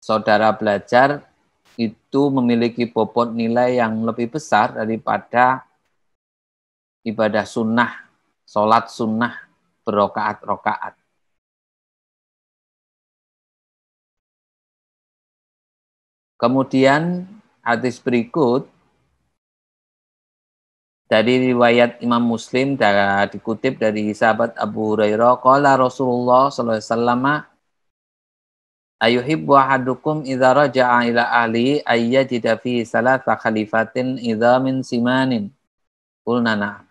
Saudara belajar itu memiliki bobot nilai yang lebih besar daripada ibadah sunnah, sholat sunnah berokaat-rokaat. Kemudian hadis berikut dari riwayat Imam Muslim dari dikutip dari sahabat Abu Hurairah qala Rasulullah sallallahu alaihi wasallam ayuhibbu ahadukum idza raja'a ila ahli ayyajida fi salasa khalifatin idza min simanin qulna na'am.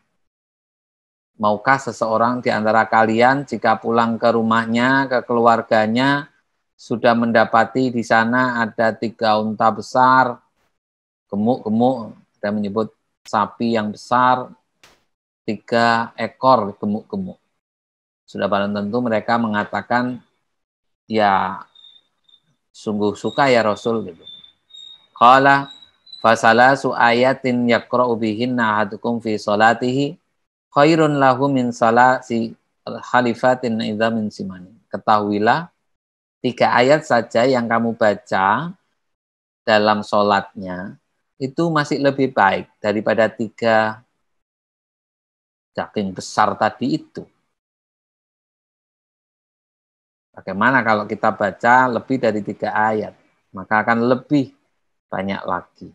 Maukah seseorang di antara kalian jika pulang ke rumahnya, ke keluarganya, sudah mendapati di sana ada tiga unta besar, gemuk-gemuk, dan menyebut sapi yang besar, tiga ekor gemuk-gemuk. Sudah barang tentu mereka mengatakan, ya sungguh suka ya Rasul gitu. Qala fasalasu ayatin yaqra'u bihinna ahadukum fi salatihi khairun lahu min salasi khalifatin idza min simani. Ketahuilah tiga ayat saja yang kamu baca dalam sholatnya itu masih lebih baik daripada tiga daging besar tadi itu. Bagaimana kalau kita baca lebih dari tiga ayat? Maka akan lebih banyak lagi.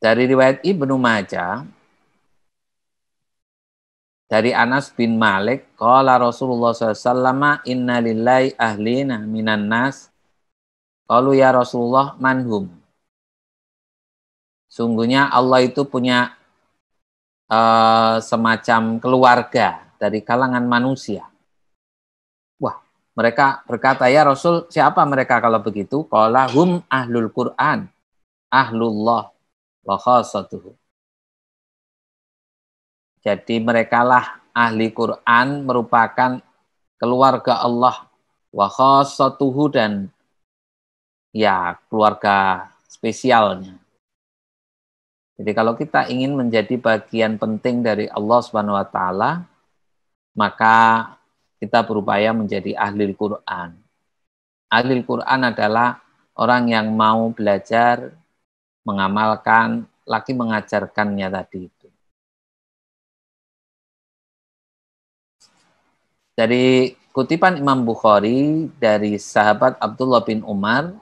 Dari riwayat Ibnu Majah, dari Anas bin Malik, Qala Rasulullah SAW, Inna lillahi ahlina minan nas, Qalu ya Rasulullah manhum. Sungguhnya Allah itu punya uh, semacam keluarga dari kalangan manusia. Wah, mereka berkata, ya Rasul, siapa mereka kalau begitu? Qala hum ahlul Quran, ahlullah wa khasatuhu. Jadi merekalah ahli Quran merupakan keluarga Allah wa khasatuhu dan ya keluarga spesialnya. Jadi kalau kita ingin menjadi bagian penting dari Allah Subhanahu wa taala, maka kita berupaya menjadi ahli Quran. Ahli Quran adalah orang yang mau belajar, mengamalkan, lagi mengajarkannya tadi itu. Dari kutipan Imam Bukhari dari sahabat Abdullah bin Umar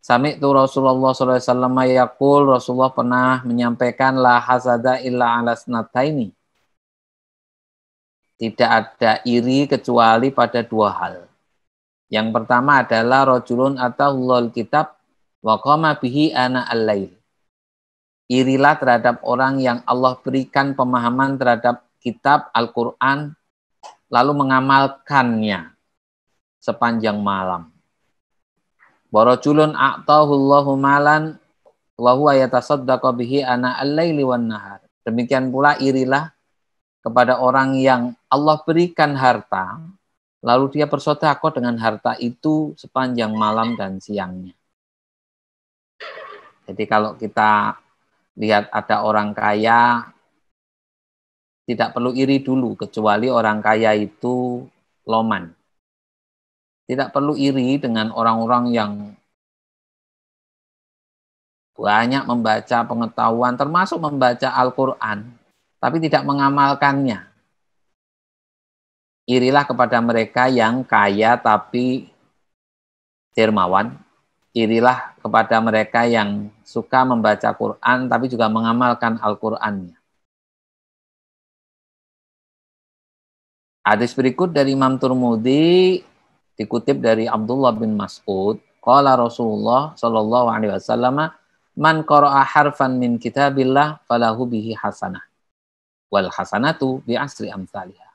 Sami itu Rasulullah SAW yakul Rasulullah pernah menyampaikan la hasada illa ala ini. Tidak ada iri kecuali pada dua hal. Yang pertama adalah rojulun atau kitab wa qama bihi ana al-lail. Irilah terhadap orang yang Allah berikan pemahaman terhadap kitab Al-Quran lalu mengamalkannya sepanjang malam. Warajulun a'tahullahu malan wa huwa yatasaddaqa bihi ana al-laili wan nahar. Demikian pula irilah kepada orang yang Allah berikan harta, lalu dia bersedekah dengan harta itu sepanjang malam dan siangnya. Jadi kalau kita lihat ada orang kaya, tidak perlu iri dulu, kecuali orang kaya itu loman. Tidak perlu iri dengan orang-orang yang banyak membaca pengetahuan, termasuk membaca Al-Quran, tapi tidak mengamalkannya. Irilah kepada mereka yang kaya tapi dermawan. Irilah kepada mereka yang suka membaca Quran tapi juga mengamalkan Al-Qur'annya. Hadis berikut dari Imam Turmudi dikutip dari Abdullah bin Mas'ud, qala Rasulullah sallallahu alaihi wasallam, man qara'a harfan min kitabillah falahu bihi hasanah. Wal hasanatu bi asri amsalihah.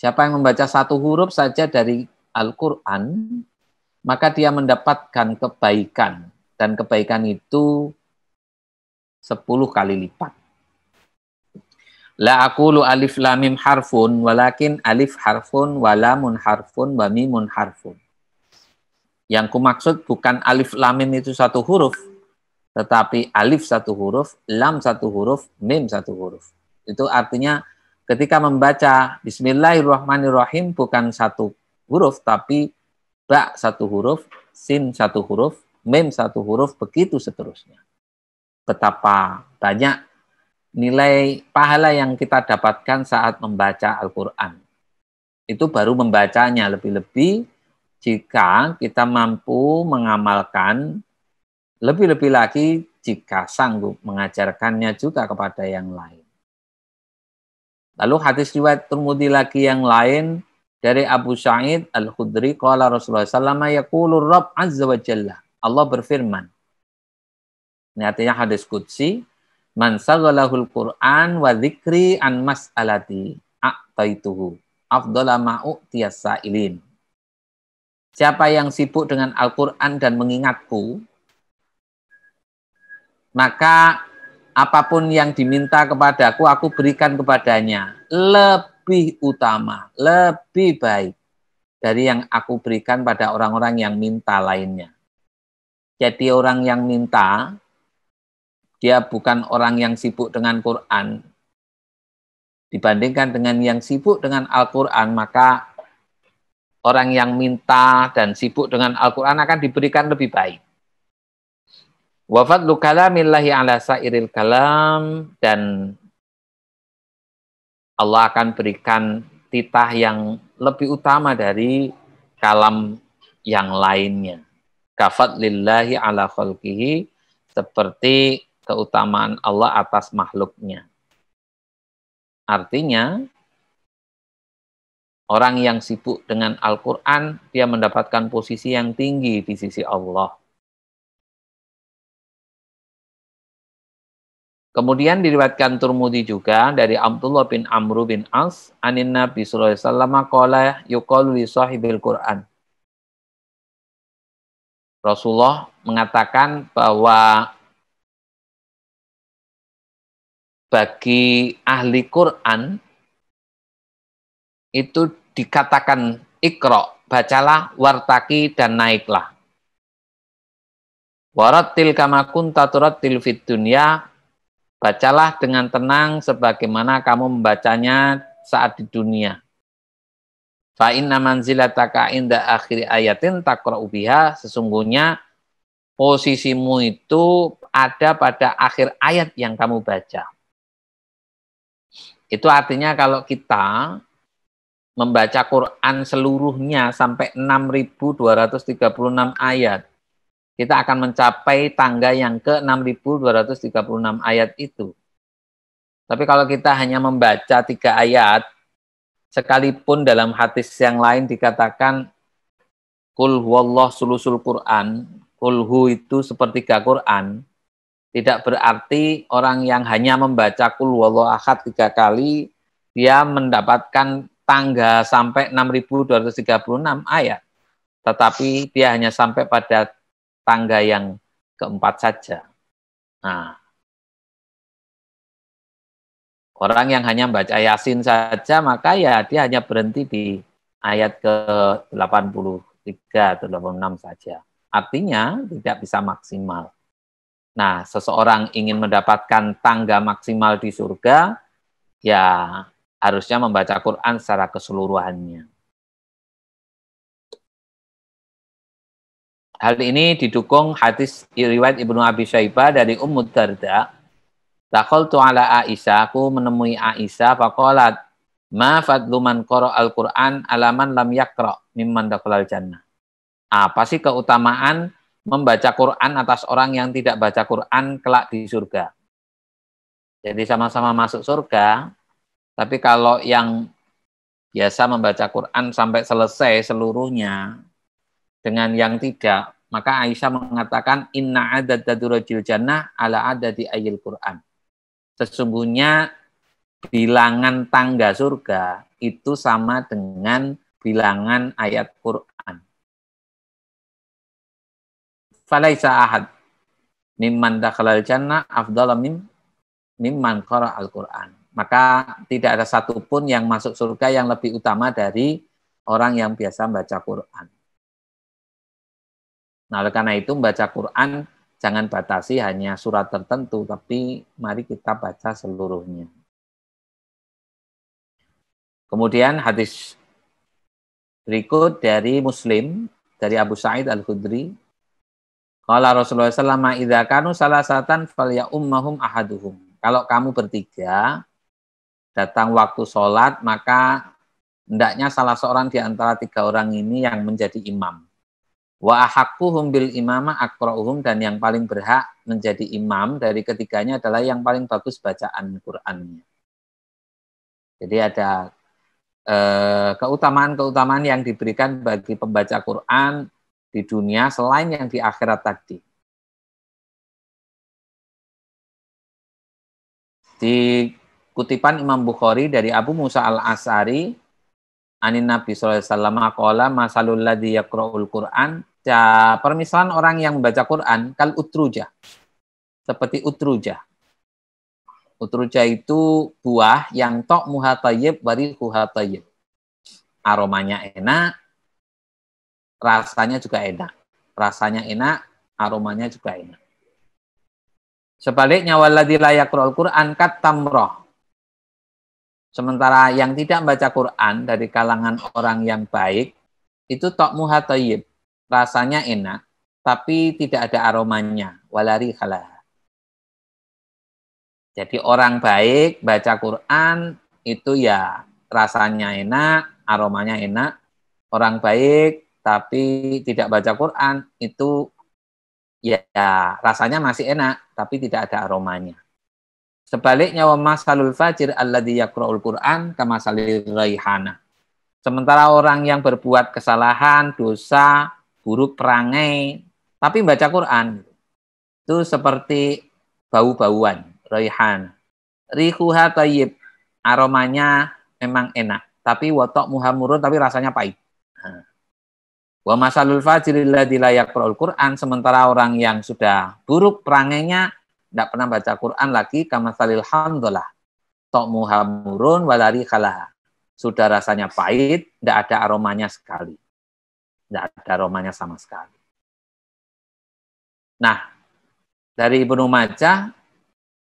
Siapa yang membaca satu huruf saja dari Al-Qur'an, maka dia mendapatkan kebaikan dan kebaikan itu sepuluh kali lipat. La aqulu alif lam mim harfun walakin alif harfun wa lamun harfun wa mimun harfun. Yang kumaksud bukan alif lamim itu satu huruf, tetapi alif satu huruf, lam satu huruf, mim satu huruf. Itu artinya ketika membaca Bismillahirrahmanirrahim bukan satu huruf, tapi ba satu huruf, sin satu huruf, mim satu huruf, begitu seterusnya. Betapa banyak nilai pahala yang kita dapatkan saat membaca Al-Quran. Itu baru membacanya lebih-lebih jika kita mampu mengamalkan lebih-lebih lagi jika sanggup mengajarkannya juga kepada yang lain. Lalu hadis riwayat Turmudi lagi yang lain dari Abu Sa'id Al-Khudri qala Rasulullah sallallahu yaqulu Rabb azza wa jalla. Allah berfirman. Ini artinya hadis qudsi, man saghalahul Qur'an wa dzikri an mas'alati a'taituhu afdhala ma'utiyas sa'ilin. Siapa yang sibuk dengan Al-Quran dan mengingatku, maka apa pun yang diminta kepadaku, aku berikan kepadanya lebih utama, lebih baik dari yang aku berikan pada orang-orang yang minta lainnya. Jadi orang yang minta, dia bukan orang yang sibuk dengan Quran. Dibandingkan dengan yang sibuk dengan Al-Quran, maka orang yang minta dan sibuk dengan Al-Quran akan diberikan lebih baik. Wafat kalamillahi ala sairil kalam dan Allah akan berikan titah yang lebih utama dari kalam yang lainnya. Kafat lillahi ala khalqihi seperti keutamaan Allah atas makhluknya. Artinya, orang yang sibuk dengan Al-Quran, dia mendapatkan posisi yang tinggi di sisi Allah. Kemudian diriwayatkan Turmudi juga dari Abdullah bin Amru bin As anin Nabi sallallahu alaihi wasallam sahibil Quran. Rasulullah mengatakan bahwa bagi ahli Quran itu dikatakan ikro, bacalah, wartaki, dan naiklah. Waratil kama kunta turattil fid dunya Bacalah dengan tenang sebagaimana kamu membacanya saat di dunia. Fa inna manzilataka inda akhir ayatin takra'u biha sesungguhnya posisimu itu ada pada akhir ayat yang kamu baca. Itu artinya kalau kita membaca Quran seluruhnya sampai 6236 ayat kita akan mencapai tangga yang ke 6236 ayat itu. Tapi kalau kita hanya membaca tiga ayat, sekalipun dalam hadis yang lain dikatakan kul huwallah sulusul Quran, kul hu itu sepertiga Quran, tidak berarti orang yang hanya membaca kul huwallah ahad tiga kali, dia mendapatkan tangga sampai 6236 ayat. Tetapi dia hanya sampai pada tangga yang keempat saja. Nah, orang yang hanya baca Yasin saja, maka ya dia hanya berhenti di ayat ke-83 atau 86 saja. Artinya tidak bisa maksimal. Nah, seseorang ingin mendapatkan tangga maksimal di surga, ya harusnya membaca Quran secara keseluruhannya. Hal ini didukung hadis riwayat Ibnu Abi Syaibah dari Ummu Darda. tu ala Aisyah, aku menemui Aisyah, faqalat, ma fadlu man qara al-Qur'an alaman lam yakra mimman dakhalal jannah. Apa sih keutamaan membaca Quran atas orang yang tidak baca Quran kelak di surga? Jadi sama-sama masuk surga, tapi kalau yang biasa membaca Quran sampai selesai seluruhnya, dengan yang tidak, maka Aisyah mengatakan inna adad dadurajil jannah ala adadi ayil Quran. Sesungguhnya bilangan tangga surga itu sama dengan bilangan ayat Quran. Falaisa ahad mimman dakhalal jannah afdala mim mimman qara al-Quran. Maka tidak ada satupun yang masuk surga yang lebih utama dari orang yang biasa baca Quran. Nah, oleh karena itu membaca Quran jangan batasi hanya surat tertentu, tapi mari kita baca seluruhnya. Kemudian hadis berikut dari Muslim dari Abu Sa'id Al-Khudri. Kalau Rasulullah SAW, idza kanu salasatan falya ummahum ahaduhum. Kalau kamu bertiga, datang waktu sholat, maka hendaknya salah seorang di antara tiga orang ini yang menjadi imam. Wa ahakkuhum bil imama akra'uhum dan yang paling berhak menjadi imam dari ketiganya adalah yang paling bagus bacaan Qur'annya. Jadi ada eh, keutamaan-keutamaan yang diberikan bagi pembaca Quran di dunia selain yang di akhirat tadi. Di kutipan Imam Bukhari dari Abu Musa al-As'ari anin Nabi wasallam qala masalul ladzi yaqra'ul Qur'an. Ya, permisalan orang yang membaca Quran kal utruja. Seperti utruja. Utruja itu buah yang tok muhatayib bari huhatayib aromanya enak rasanya juga enak rasanya enak aromanya juga enak sebaliknya waladzi la yaqra'ul Qur'an kat tamroh Sementara yang tidak membaca Quran dari kalangan orang yang baik, itu tok muhatoyib. Rasanya enak, tapi tidak ada aromanya. Walari khalah. Jadi orang baik baca Quran itu ya rasanya enak, aromanya enak. Orang baik tapi tidak baca Quran itu ya, ya rasanya masih enak, tapi tidak ada aromanya. Sebaliknya wa masalul fajir alladhi yaqra'ul Qur'an kama raihana. Sementara orang yang berbuat kesalahan, dosa, buruk perangai, tapi baca Quran itu seperti bau-bauan, raihan. Rihuha tayyib, aromanya memang enak, tapi watok muhamurun tapi rasanya pahit. Wa masalul fajir alladhi la yaqra'ul Qur'an sementara orang yang sudah buruk perangainya tidak pernah baca Quran lagi kama salil hamdalah tok muhamurun walari kalah sudah rasanya pahit tidak ada aromanya sekali. Tidak ada aromanya sama sekali. Nah dari Ibnu Majah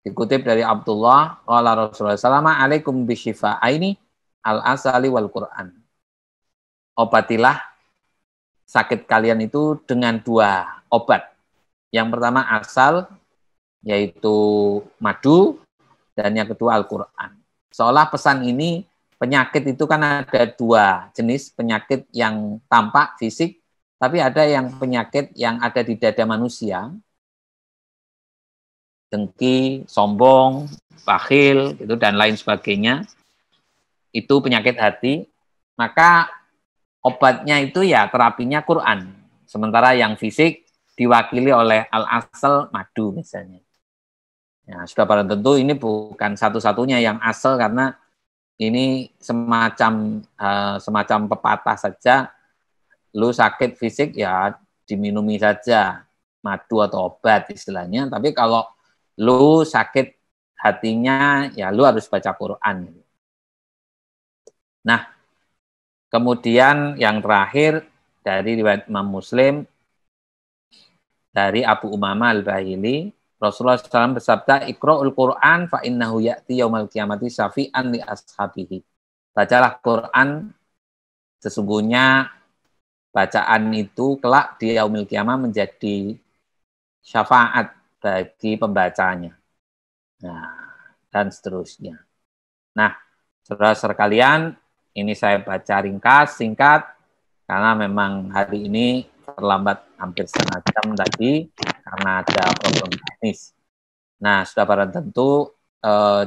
dikutip dari Abdullah qala Rasulullah sallallahu alaikum bisyifa ini al asali wal Quran obatilah sakit kalian itu dengan dua obat yang pertama asal yaitu madu, dan yang kedua Al-Quran. Seolah pesan ini penyakit itu kan ada dua jenis penyakit yang tampak fisik, tapi ada yang penyakit yang ada di dada manusia, dengki, sombong, bakhil, gitu dan lain sebagainya. Itu penyakit hati. Maka obatnya itu ya terapinya Quran. Sementara yang fisik diwakili oleh al-asal madu misalnya. Ya, sudah pada tentu ini bukan satu-satunya yang asal karena ini semacam uh, semacam pepatah saja. Lu sakit fisik ya diminumi saja madu atau obat istilahnya. Tapi kalau lu sakit hatinya ya lu harus baca Quran. Nah, kemudian yang terakhir dari riwayat Imam Muslim dari Abu Umama Al-Bahili Rasulullah SAW bersabda, Iqra'ul Qur'an fa innahu ya'ti yaumal kiamati syafi'an li ashabihi. Bacalah Quran, sesungguhnya bacaan itu kelak di yaumil kiamah menjadi syafaat bagi pembacanya. Nah, dan seterusnya. Nah, saudara sekalian, ini saya baca ringkas, singkat, karena memang hari ini terlambat hampir setengah jam tadi karena ada problem teknis. Nah, sudah pada tentu eh,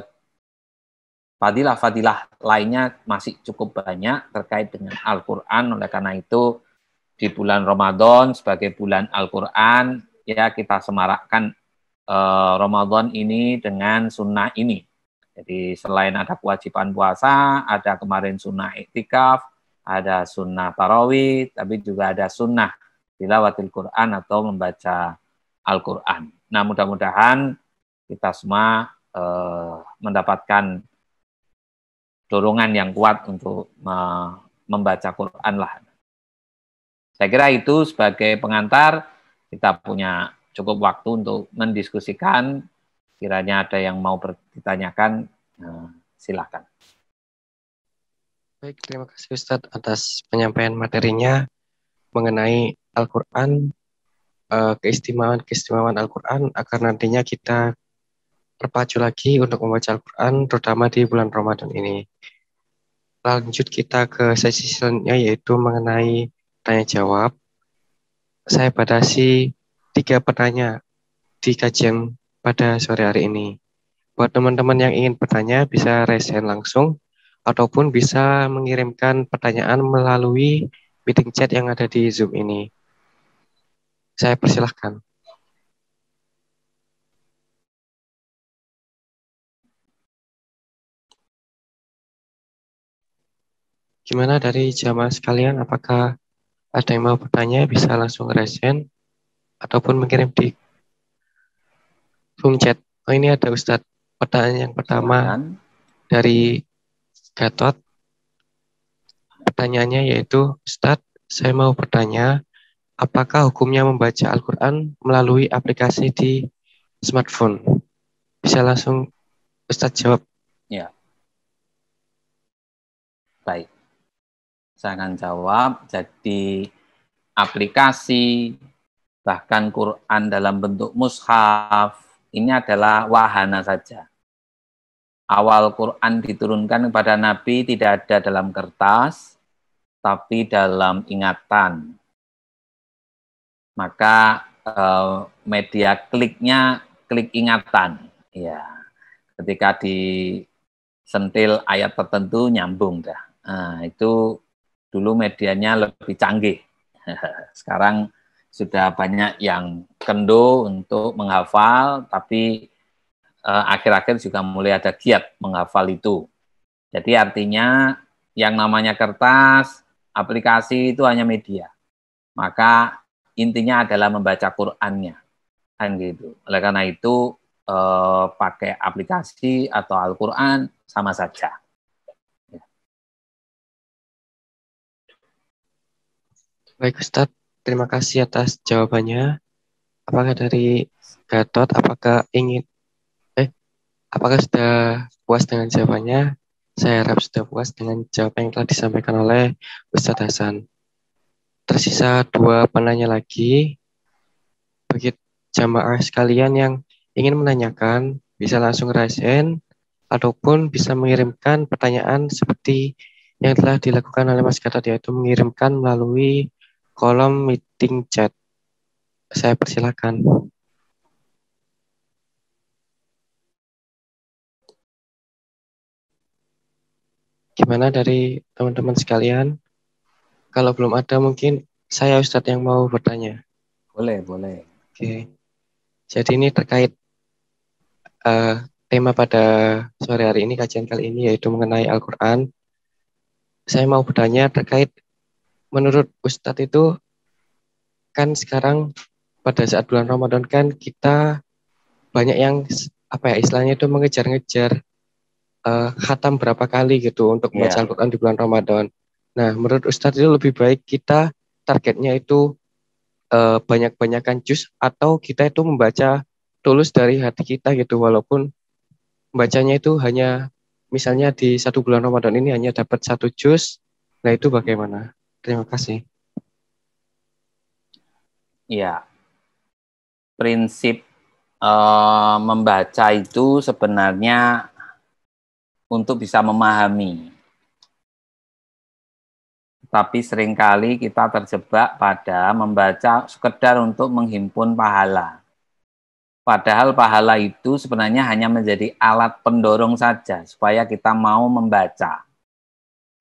fadilah-fadilah lainnya masih cukup banyak terkait dengan Al-Quran. Oleh karena itu, di bulan Ramadan sebagai bulan Al-Quran, ya kita semarakkan eh, Ramadan ini dengan sunnah ini. Jadi selain ada kewajiban puasa, ada kemarin sunnah iktikaf, ada sunnah tarawih, tapi juga ada sunnah tilawatil Quran atau membaca Al-Quran. Nah, mudah-mudahan kita semua eh, mendapatkan dorongan yang kuat untuk membaca Quran lah. Saya kira itu sebagai pengantar kita punya cukup waktu untuk mendiskusikan. Kiranya ada yang mau ditanyakan, eh, silakan. Baik, terima kasih Ustadz atas penyampaian materinya mengenai Al-Quran, eh, keistimewaan-keistimewaan Al-Quran agar nantinya kita terpacu lagi untuk membaca Al-Quran, terutama di bulan Ramadan ini. Lanjut kita ke sesi selanjutnya yaitu mengenai tanya jawab. Saya batasi tiga pertanyaan di kajian pada sore hari ini. Buat teman-teman yang ingin bertanya bisa raise hand langsung ataupun bisa mengirimkan pertanyaan melalui meeting chat yang ada di Zoom ini. Saya persilahkan. Gimana dari jamaah sekalian, apakah ada yang mau bertanya bisa langsung resen ataupun mengirim di Zoom chat. Oh ini ada Ustadz. Pertanyaan yang pertama Silakan. dari Gatot. Pertanyaannya yaitu, Ustadz, saya mau bertanya, apakah hukumnya membaca Al-Quran melalui aplikasi di smartphone? Bisa langsung Ustadz jawab. Ya. Baik saya akan jawab. Jadi aplikasi bahkan Quran dalam bentuk mushaf ini adalah wahana saja. Awal Quran diturunkan kepada Nabi tidak ada dalam kertas, tapi dalam ingatan. Maka eh, media kliknya klik ingatan. Ya, ketika disentil ayat tertentu nyambung dah. Nah, itu dulu medianya lebih canggih. Sekarang sudah banyak yang kendo untuk menghafal, tapi eh, akhir-akhir eh, juga mulai ada giat menghafal itu. Jadi artinya yang namanya kertas, aplikasi itu hanya media. Maka intinya adalah membaca Qur'annya. Kan gitu. Oleh karena itu eh, pakai aplikasi atau Al-Qur'an sama saja. Baik Ustadz, terima kasih atas jawabannya. Apakah dari Gatot, apakah ingin, eh, apakah sudah puas dengan jawabannya? Saya harap sudah puas dengan jawaban yang telah disampaikan oleh Ustadz Hasan. Tersisa dua penanya lagi. Bagi jamaah sekalian yang ingin menanyakan, bisa langsung raise hand, ataupun bisa mengirimkan pertanyaan seperti yang telah dilakukan oleh Mas Gatot, yaitu mengirimkan melalui kolom meeting chat. Saya persilakan. Gimana dari teman-teman sekalian? Kalau belum ada mungkin saya Ustadz yang mau bertanya. Boleh, boleh. Oke. Jadi ini terkait uh, tema pada sore hari ini, kajian kali ini yaitu mengenai Al-Quran. Saya mau bertanya terkait menurut Ustadz itu kan sekarang pada saat bulan Ramadan kan kita banyak yang apa ya istilahnya itu mengejar-ngejar uh, khatam berapa kali gitu untuk membaca yeah. Al-Quran di bulan Ramadan. Nah, menurut Ustadz itu lebih baik kita targetnya itu uh, banyak-banyakan jus atau kita itu membaca tulus dari hati kita gitu walaupun bacanya itu hanya misalnya di satu bulan Ramadan ini hanya dapat satu jus. Nah, itu bagaimana? Terima kasih. Ya, prinsip uh, membaca itu sebenarnya untuk bisa memahami. Tapi sering kali kita terjebak pada membaca sekedar untuk menghimpun pahala. Padahal pahala itu sebenarnya hanya menjadi alat pendorong saja supaya kita mau membaca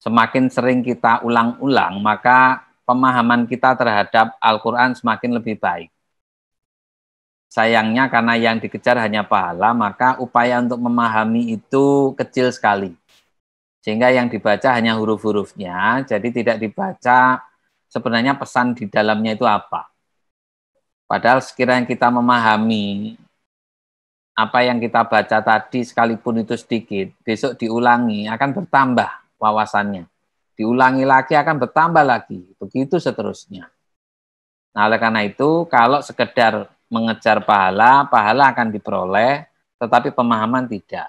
semakin sering kita ulang-ulang, maka pemahaman kita terhadap Al-Quran semakin lebih baik. Sayangnya karena yang dikejar hanya pahala, maka upaya untuk memahami itu kecil sekali. Sehingga yang dibaca hanya huruf-hurufnya, jadi tidak dibaca sebenarnya pesan di dalamnya itu apa. Padahal sekiranya kita memahami apa yang kita baca tadi sekalipun itu sedikit, besok diulangi akan bertambah wawasannya. Diulangi lagi akan bertambah lagi. Begitu seterusnya. Nah, oleh karena itu, kalau sekedar mengejar pahala, pahala akan diperoleh, tetapi pemahaman tidak.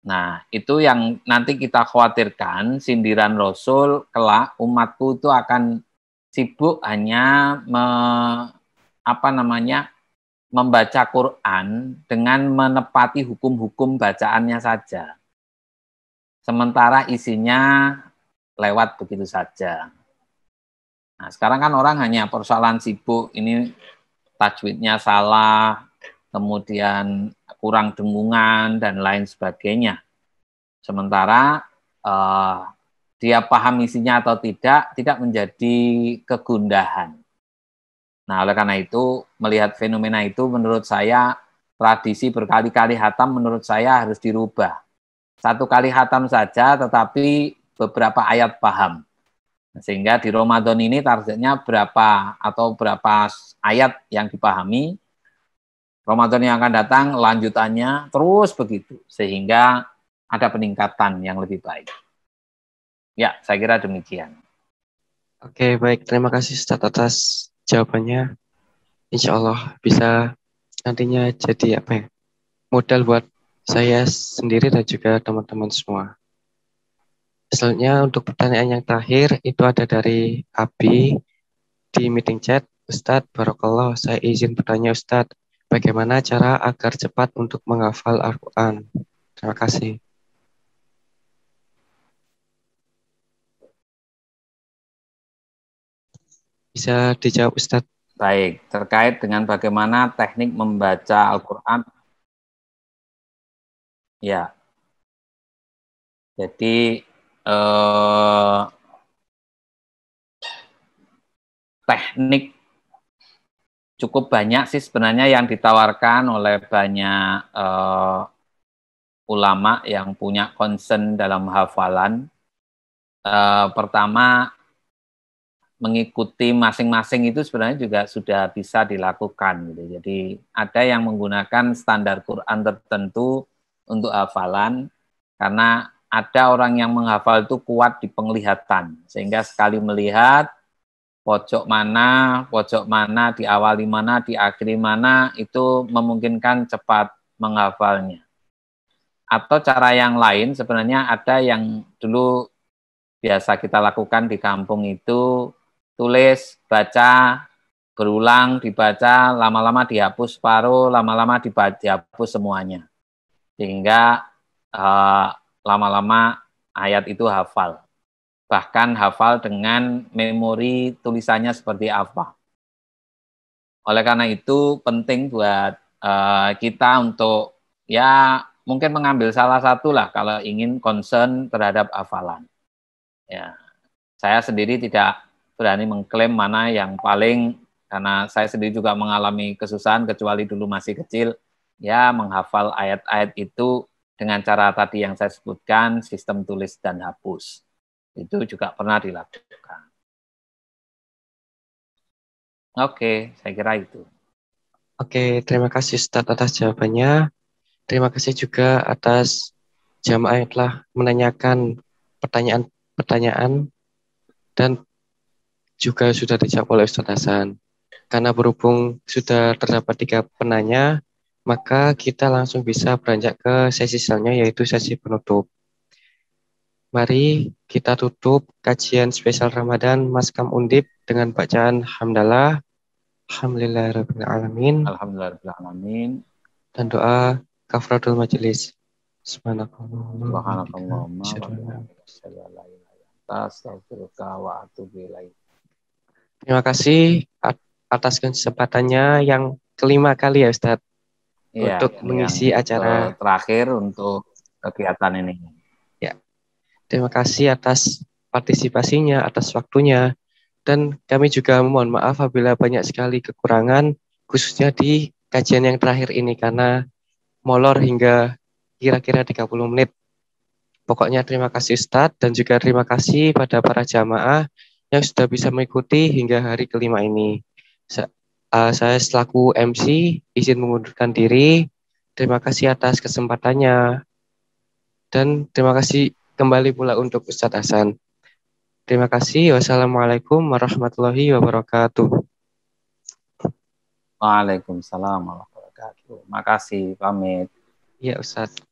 Nah, itu yang nanti kita khawatirkan, sindiran Rasul, kelak umatku itu akan sibuk hanya me, apa namanya membaca Quran dengan menepati hukum-hukum bacaannya saja. Sementara isinya lewat begitu saja. Nah, sekarang kan orang hanya persoalan sibuk, ini tajwidnya salah, kemudian kurang dengungan, dan lain sebagainya. Sementara uh, dia paham isinya atau tidak, tidak menjadi kegundahan. Nah, oleh karena itu, melihat fenomena itu menurut saya, tradisi berkali-kali hatam menurut saya harus dirubah. Satu kali hatam saja, tetapi beberapa ayat paham. Sehingga di Ramadan ini targetnya berapa atau berapa ayat yang dipahami. Ramadan yang akan datang lanjutannya terus begitu. Sehingga ada peningkatan yang lebih baik. Ya, saya kira demikian. Oke, baik. Terima kasih Ustaz atas jawabannya. Insya Allah bisa nantinya jadi apa ya, modal buat saya sendiri dan juga teman-teman semua. Selanjutnya untuk pertanyaan yang terakhir itu ada dari Abi di meeting chat. Ustadz, Barokallah, saya izin bertanya Ustadz, bagaimana cara agar cepat untuk menghafal Al-Quran? Terima kasih. Bisa dijawab Ustadz. Baik, terkait dengan bagaimana teknik membaca Al-Quran. Ya, jadi eh, teknik cukup banyak sih sebenarnya yang ditawarkan oleh banyak eh, ulama yang punya concern dalam hafalan. Eh, pertama, mengikuti masing-masing itu sebenarnya juga sudah bisa dilakukan. Gitu. Jadi ada yang menggunakan standar Quran tertentu untuk hafalan karena ada orang yang menghafal itu kuat di penglihatan sehingga sekali melihat pojok mana, pojok mana, di awali mana, di akhiri mana itu memungkinkan cepat menghafalnya. Atau cara yang lain sebenarnya ada yang dulu biasa kita lakukan di kampung itu tulis, baca, berulang, dibaca, lama-lama dihapus separuh, lama-lama dihapus semuanya. Sehingga uh, lama-lama ayat itu hafal. Bahkan hafal dengan memori tulisannya seperti apa. Oleh karena itu penting buat uh, kita untuk ya mungkin mengambil salah satu lah kalau ingin concern terhadap hafalan. Ya, saya sendiri tidak berani mengklaim mana yang paling karena saya sendiri juga mengalami kesusahan kecuali dulu masih kecil ya menghafal ayat-ayat itu dengan cara tadi yang saya sebutkan, sistem tulis dan hapus. Itu juga pernah dilakukan. Oke, saya kira itu. Oke, terima kasih Ustaz atas jawabannya. Terima kasih juga atas jamaah yang telah menanyakan pertanyaan-pertanyaan dan juga sudah dijawab oleh Ustaz Hasan. Karena berhubung sudah terdapat tiga penanya, maka kita langsung bisa beranjak ke sesi selanjutnya yaitu sesi penutup. Mari kita tutup kajian spesial Ramadan Maskam Undip dengan bacaan hamdalah. Alhamdulillahirrahmanirrahim. Alhamdulillahirrahmanirrahim. Dan doa kafaratul majelis. Subhanallah. Terima kasih atas kesempatannya yang kelima kali ya Ustadz ya, untuk mengisi acara terakhir untuk kegiatan ini. Ya, terima kasih atas partisipasinya, atas waktunya, dan kami juga mohon maaf apabila banyak sekali kekurangan, khususnya di kajian yang terakhir ini karena molor hingga kira-kira 30 menit. Pokoknya terima kasih Ustadz dan juga terima kasih pada para jamaah yang sudah bisa mengikuti hingga hari kelima ini. Uh, saya selaku MC izin mengundurkan diri. Terima kasih atas kesempatannya. Dan terima kasih kembali pula untuk Ustadz Hasan. Terima kasih. Wassalamualaikum warahmatullahi wabarakatuh. Waalaikumsalam warahmatullahi wabarakatuh. Makasih, pamit. Iya Ustadz.